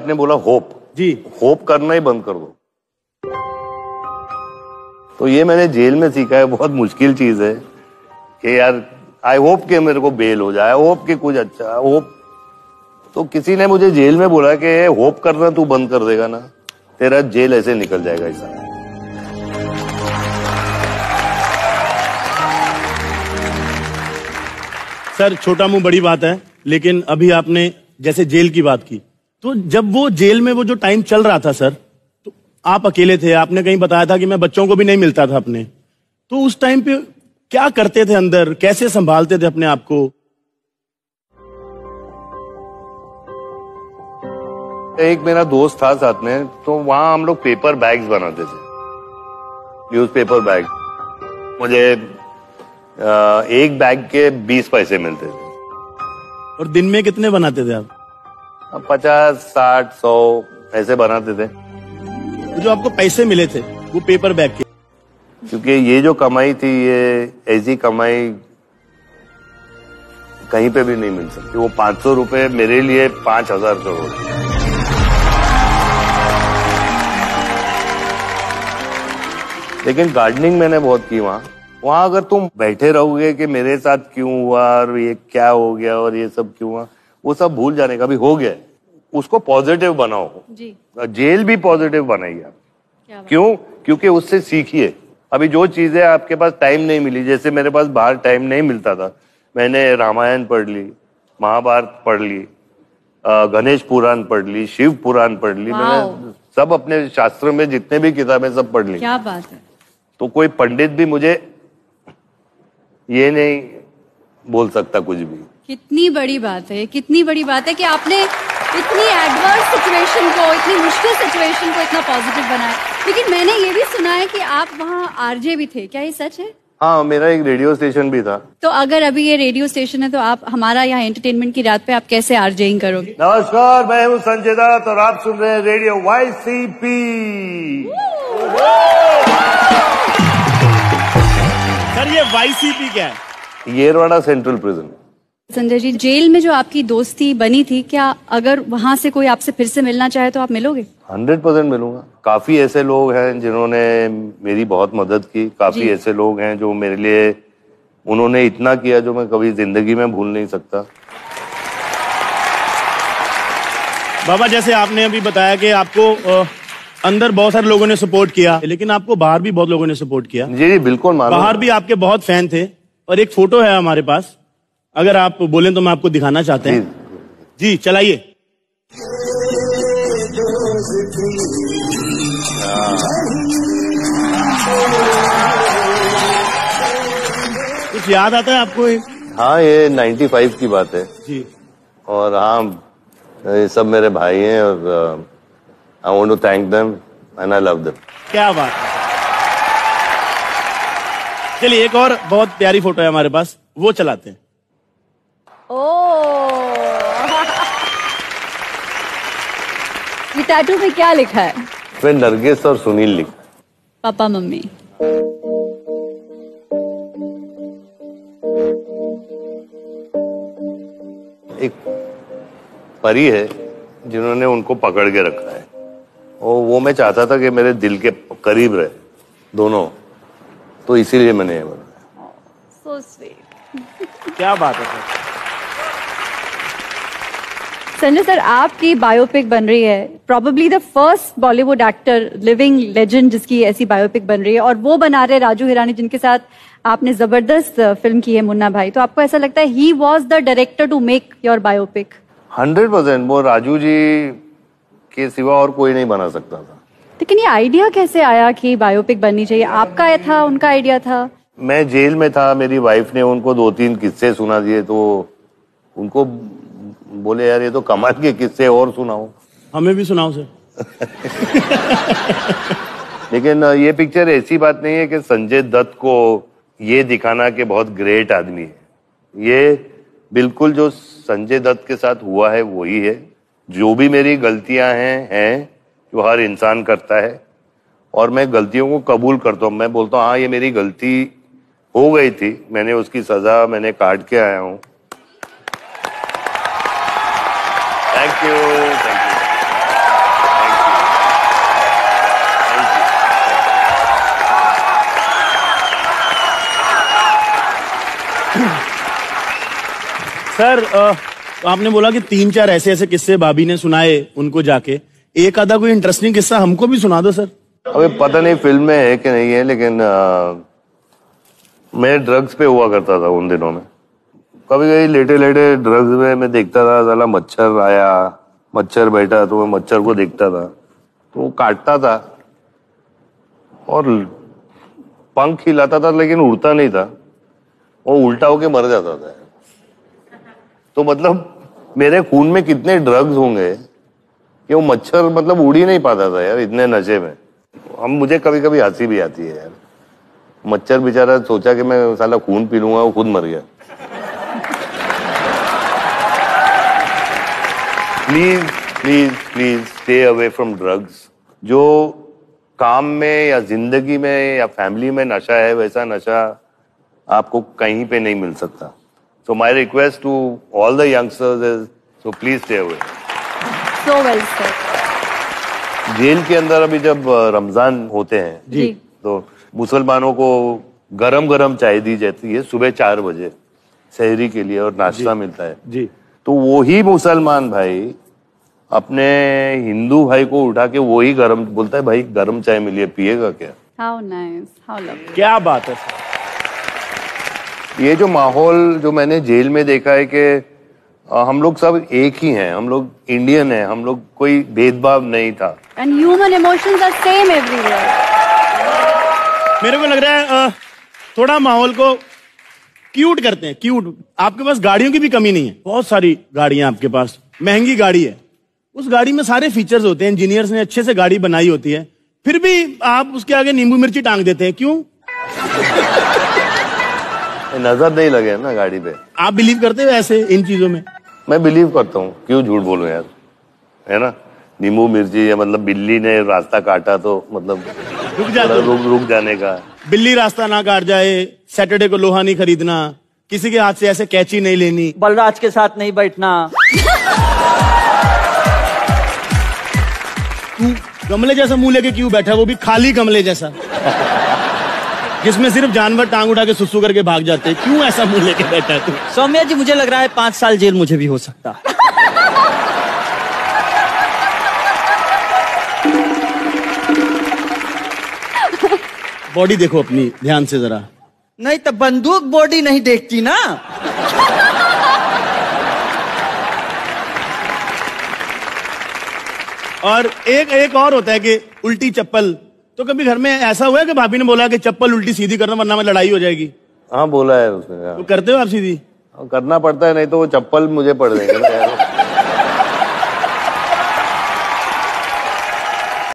आपने बोला होप। जी। होप करना ही बंद कर दो। तो ये मैंने जेल में सीखा है बहुत मुश्किल चीज़ है कि यार आई होप के मेरे को बेल हो जाए होप के कुछ अच्छा होप तो किसी ने मुझे जेल में बोला कि होप करना तू बंद कर देगा ना तेरा जेल ऐसे निकल जाएगा ऐसा सर छोटा मुँह बड़ी बात है लेकिन अभी आपने जैसे जेल की बात की तो जब वो जेल में वो जो टाइम चल रहा था सर तो आप अकेले थे आपने कहीं बताया था कि मैं बच्चों को भी नहीं मिलता था अपने। तो उस टाइम पे क्या करते थे अंदर? कैसे संभालते थे अपने आप को? एक मेरा दोस्त था साथ में तो वहाँ हम लोग पेपर बैग्स बनाते थे। न्यूज़ पेपर बैग मुझे एक बैग के बीस पैसे मिलते थे। और दिन में कितने बनाते थे आप? पचास साठ सौ ऐसे बनाते थे जो आपको पैसे मिले थे वो पेपर बैग के। क्योंकि ये जो कमाई थी ये ऐसी कमाई कहीं पे भी नहीं मिल सकती। वो पाँच सौ रुपये मेरे लिए पाँच हज़ार करोड़। लेकिन गार्डनिंग मैंने बहुत की वहाँ। वहाँ अगर तुम बैठे रहोगे कि मेरे साथ क्यों हुआ और ये क्या हो गया और ये सब क्यों हुआ वो सब भूल जाने का भी हो गया। है। उसको पॉजिटिव बनाओ। जी। जेल भी पॉजिटिव बनाइए आप। क्यों क्योंकि उससे सीखिए। अभी जो चीज़ें आपके पास टाइम नहीं मिली जैसे मेरे पास बाहर टाइम नहीं मिलता था। मैंने रामायण पढ़ ली महाभारत पढ़ ली गणेश पुराण पढ़ ली शिव पुराण पढ़ ली मैंने सब अपने शास्त्र में जितने भी किताबें सब पढ़ ली। क्या बात है। तो कोई पंडित भी मुझे ये नहीं बोल सकता कुछ भी। कितनी बड़ी बात है कितनी बड़ी बात है कि आपने इतनी एडवर्स सिचुएशन को इतनी मुश्किल सिचुएशन को इतना पॉजिटिव बनाया। लेकिन मैंने ये भी सुना है कि आप वहाँ आरजे भी थे। क्या ये सच है? हाँ मेरा एक रेडियो स्टेशन भी था। तो अगर अभी ये रेडियो स्टेशन है तो आप हमारा यहाँ एंटरटेनमेंट की रात पे आप कैसे आरजेइंग करोगे? नमस्कार मैं हूँ संजय दत्त और आप सुन रहे हैं radio Y C P sir ये वाई सी पी क्या है? Yerwada central prison Sanjay ji jail में जो आपकी दोस्ती बनी थी क्या अगर वहाँ से कोई आपसे फिर से मिलना चाहे तो आप मिलोगे? हंड्रेड परसेंट मिलूँगा। काफ़ी ऐसे लोग हैं जिन्होंने मेरी बहुत मदद की। काफ़ी ऐसे लोग हैं जो मेरे लिए उन्होंने इतना किया जो मैं कभी ज़िंदगी में भूल नहीं सकता। बाबा जैसे आपने अभी बताया कि आपको अंदर बहुत सारे लोगों ने सपोर्ट किया लेकिन आपको बाहर भी बहुत लोगों ने सपोर्ट किया। जी जी बिल्कुल बाहर भी आपके बहुत फ़ैन थे और एक फ़ोटो है हमारे पास अगर आप बोलें तो मैं आपको दिखाना चाहते हैं। जी चलाइए। कुछ याद आता है आपको ये? हाँ ये 95 की बात है। जी। और हाँ ये सब मेरे भाई हैं और I want to thank them and I love them क्या बात है। चलिए एक और बहुत प्यारी फ़ोटो है हमारे पास। वो चलाते हैं। ये टैटू में क्या लिखा है? फिर नरगिस और सुनील लिख। Papa mummy. एक परी है जिन्होंने उनको पकड़ के रखा है। और वो मैं चाहता था कि मेरे दिल के करीब रहे दोनों। तो इसीलिए मैंने ये बनाया। सो स्वीट क्या बात है संजय सर आपकी बायोपिक बन रही है। Probably the first Bollywood actor living legend जिसकी ऐसी बायोपिक बन रही है। और वो बना रहे राजू हिरानी जिनके साथ आपने ज़बरदस्त फ़िल्म की है मुन्ना भाई। तो आपको ऐसा लगता है he was the director to make your biopic hundred percent. वो राजू जी के सिवा और कोई नहीं बना सकता था। लेकिन ये आइडिया कैसे आया कि बायोपिक बननी चाहिए? आपका ये था उनका आइडिया था? मैं जेल में था मेरी वाइफ ने उनको दो तीन किस्से सुना दिए तो उनको बोले यार ये तो कमाल के किस्से और सुनाओ। हमें भी सुनाओ सर। लेकिन ये पिक्चर ऐसी बात नहीं है कि संजय दत्त को ये दिखाना कि बहुत ग्रेट आदमी है। ये बिल्कुल जो संजय दत्त के साथ हुआ है वही है। जो भी मेरी गलतियाँ हैं हैं जो हर इंसान करता है और मैं गलतियों को कबूल करता हूँ। मैं बोलता हूँ हाँ ये मेरी गलती हो गई थी। मैंने उसकी सजा मैंने काट के आया हूँ। Thank you. Thank you. Sir uh, आपने बोला कि तीन चार ऐसे ऐसे किस्से भाभी ने सुनाए उनको जाके एक आधा कोई इंटरेस्टिंग किस्सा हमको भी सुना दो सर अबे पता नहीं फ़िल्म में है कि नहीं है लेकिन आ, मैं ड्रग्स पे हुआ करता था उन दिनों में कभी कभी लेटे लेटे ड्रग्स में मैं देखता था, साला मच्छर आया, मच्छर बैठा तो मैं मच्छर को देखता था। तो वो काटता था और पंख हिलाता था, लेकिन उड़ता नहीं था। वो उल्टा होके मर जाता था। तो मतलब मेरे खून में कितने ड्रग्स होंगे कि वो मच्छर मतलब उड़ ही नहीं पाता था यार, इतने नशे में। हम, मुझे कभी कभी हँसी भी आती है यार। मच्छर बेचारा सोचा कि मैं साला खून पी लूँगा, वो खुद मर गया। Please please please stay away from drugs जो काम में या ज़िंदगी में या फैमिली में नशा है वैसा नशा आपको कहीं पे नहीं मिल सकता। So my request to all the youngsters is so please stay away so well sir jail के अंदर अभी जब रमज़ान होते हैं जी। तो मुसलमानों को गरम गरम चाय दी जाती है सुबह चार बजे शहरी के लिए और नाश्ता मिलता है। जी। तो वही मुसलमान भाई अपने हिंदू भाई को उठा के वही गर्म बोलता है भाई गरम चाय मिली है पिएगा क्या? हाउ नाइस हाउ लवली क्या बात है सर। ये जो माहौल जो मैंने जेल में देखा है कि हम लोग सब एक ही हैं हम लोग इंडियन हैं हम लोग कोई भेदभाव नहीं था। And human emotions are same everywhere मेरे को लग रहा है थोड़ा माहौल को क्यूट करते हैं क्यूट आपके पास गाड़ियों की भी कमी नहीं है। बहुत सारी गाड़ियाँ आपके पास। महँगी गाड़ी है। उस गाड़ी में सारे फीचर्स होते हैं। इंजीनियर्स ने अच्छे से गाड़ी बनाई होती है। फिर भी आप उसके आगे नींबू मिर्ची टांग देते हैं। क्यों? नज़र नहीं लगे ना गाड़ी पे। आप बिलीव करते हो ऐसे इन चीज़ों में? मैं बिलीव करता हूँ। क्यों झूठ बोलूँ यार? है ना? नींबू मिर्ची या मतलब बिल्ली ने रास्ता काटा तो मतलब रुक थोड़ा जाते रुक रुक जाने का। बिल्ली रास्ता ना काट जाए। सैटरडे को लोहा नहीं खरीदना किसी के हाथ से ऐसे कैची नहीं लेनी। बलराज के साथ नहीं बैठना। तू गमले जैसा मुँह लेके क्यों बैठा है? वो भी खाली गमले जैसा। जिसमें सिर्फ़ जानवर टांग उठा के सुसु करके भाग जाते हैं। क्यों ऐसा मुँह लेके बैठा है तू? सौम्या जी मुझे लग रहा है पाँच साल जेल मुझे भी हो सकता। बॉडी देखो अपनी ध्यान से जरा। नहीं तो बंदूक बॉडी नहीं देखती ना। और एक एक और होता है कि उल्टी चप्पल। तो कभी घर में ऐसा हुआ है कि भाभी ने बोला कि चप्पल उल्टी सीधी करना वरना में लड़ाई हो जाएगी? हाँ बोला है उसने तो करते हो आप सीधी? करना पड़ता है नहीं तो वो चप्पल मुझे पड़ देंगे ना। यार